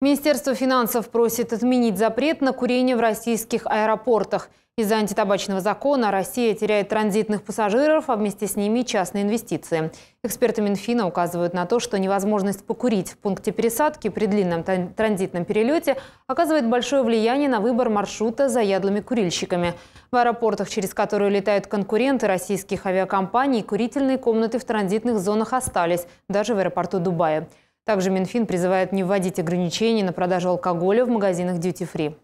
Министерство финансов просит отменить запрет на курение в российских аэропортах. Из-за антитабачного закона Россия теряет транзитных пассажиров, а вместе с ними частные инвестиции. Эксперты Минфина указывают на то, что невозможность покурить в пункте пересадки при длинном транзитном перелете оказывает большое влияние на выбор маршрута заядлыми курильщиками. В аэропортах, через которые летают конкуренты российских авиакомпаний, курительные комнаты в транзитных зонах остались, даже в аэропорту Дубая. Также Минфин призывает не вводить ограничений на продажу алкоголя в магазинах дьюти-фри.